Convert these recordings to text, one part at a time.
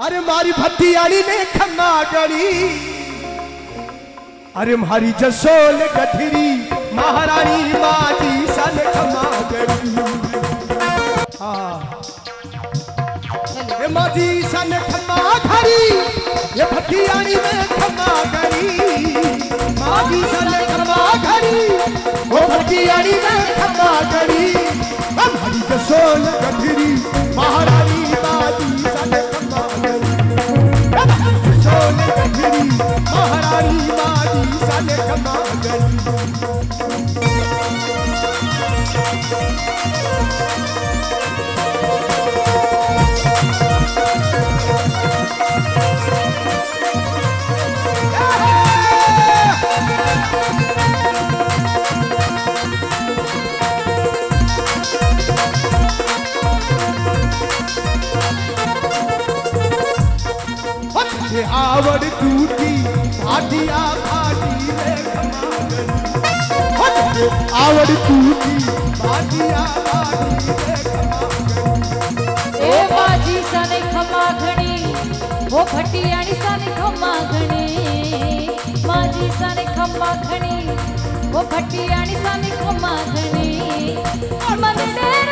अरे मारी भतियाली ने खन्ना डड़ी अरे मारी जसोल गठरी, महारानी माजी सन खमा डड़ी हाँ। माजी सन खमा खरी ये भतियाली आवड़ टूटी भाटिया भाटी में आवड़ टूटी भाटिया भाटी में ए बाजी सने खमा घणी वो भटियाणी सने खमा घणी माजी सने खमा घणी वो भटियाणी सने खमा घणी मन डेरा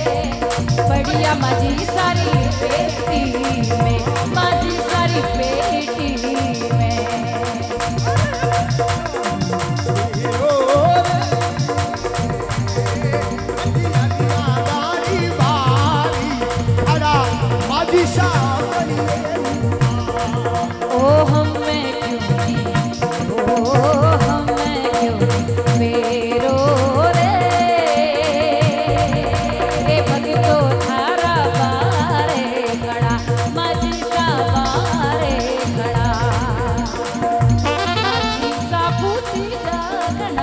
बढ़िया मजी सारी पेटी में मजी सारी पेटी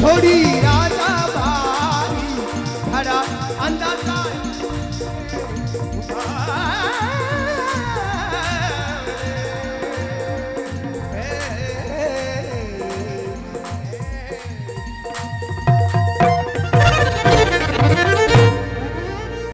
छोड़ी राजा भारी खड़ा अंधा